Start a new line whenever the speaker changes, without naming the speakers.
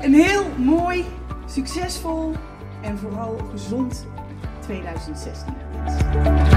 een heel mooi, succesvol en vooral gezond 2016.